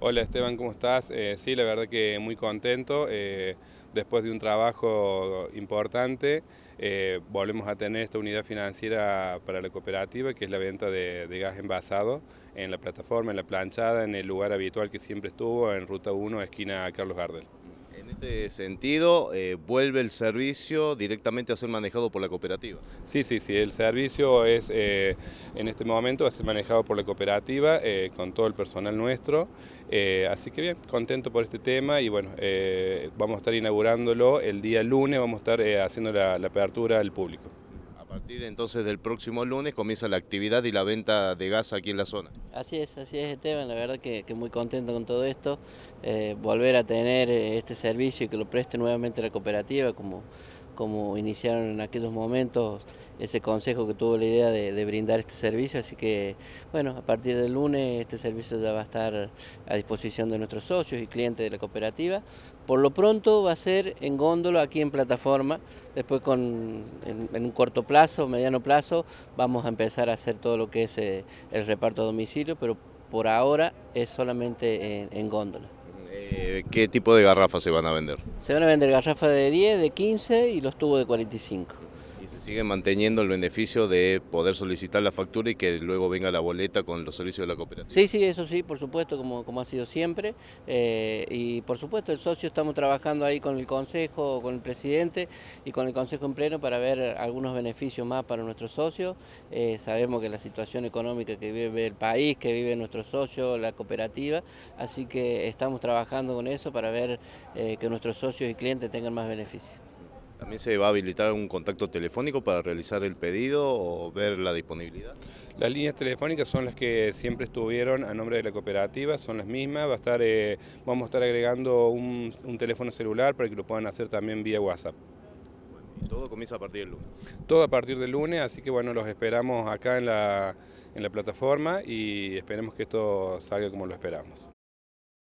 Hola Esteban, ¿cómo estás? Eh, sí, la verdad que muy contento. Eh, después de un trabajo importante, eh, volvemos a tener esta unidad financiera para la cooperativa, que es la venta de, de, gas envasado en la plataforma, en la planchada, en el lugar habitual que siempre estuvo, en Ruta 1, esquina Carlos Gardel. Este sentido, eh, ¿vuelve el servicio directamente a ser manejado por la cooperativa? Sí, sí, sí, el servicio es eh, en este momento va a ser manejado por la cooperativa eh, con todo el personal nuestro, así que bien, contento por este tema y bueno, vamos a estar inaugurándolo el día lunes, vamos a estar haciendo la apertura al público. A partir entonces del próximo lunes comienza la actividad y la venta de gas aquí en la zona. Así es, así es Esteban, la verdad que, muy contento con todo esto, eh, volver a tener eh, este servicio y que lo preste nuevamente la cooperativa como, como iniciaron en aquellos momentos ese consejo que tuvo la idea de, brindar este servicio, así que bueno, a partir del lunes este servicio ya va a estar a disposición de nuestros socios y clientes de la cooperativa. Por lo pronto va a ser en góndola aquí en plataforma, después con, en, un corto plazo, mediano plazo, vamos a empezar a hacer todo lo que es eh, el reparto a domicilio, pero por ahora es solamente en, en góndola. Eh, ¿Qué tipo de garrafas se van a vender? Se van a vender garrafas de 10, de 15 y los tubos de 45. ¿Y se sigue manteniendo el beneficio de poder solicitar la factura y que luego venga la boleta con los servicios de la cooperativa? Sí, sí, eso sí, por supuesto, como, como ha sido siempre. Eh, y por supuesto, el socio estamos trabajando ahí con el Consejo, con el presidente y con el Consejo en pleno para ver algunos beneficios más para nuestros socios. Eh, sabemos que la situación económica que vive el país, que vive nuestro socio, la cooperativa, así que estamos trabajando con eso para ver eh, que nuestros socios y clientes tengan más beneficios. ¿También se va a habilitar un contacto telefónico para realizar el pedido o ver la disponibilidad? Las líneas telefónicas son las que siempre estuvieron a nombre de la cooperativa, son las mismas. Va a estar, eh, vamos a estar agregando un, un, teléfono celular para que lo puedan hacer también vía WhatsApp. Y todo comienza a partir del lunes. Todo a partir del lunes, así que bueno, los esperamos acá en la, en la plataforma y esperemos que esto salga como lo esperamos.